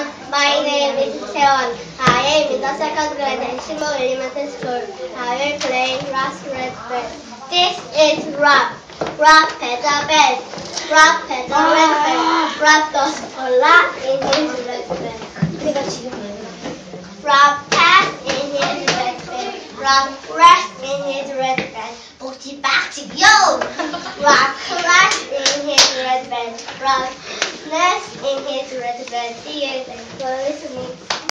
everyone. My name is Seon. I am in the second grade at Shimo Elementary School. I will play playing Red Band. This is Rob. Rob pedal band. Rob red band. Rob does a lot in his red band. Rob pass in his red band. Rob rest in his red band. Booty back to yo. Rob crash in his red band. Rob nest his red. See you. Thanks for listening.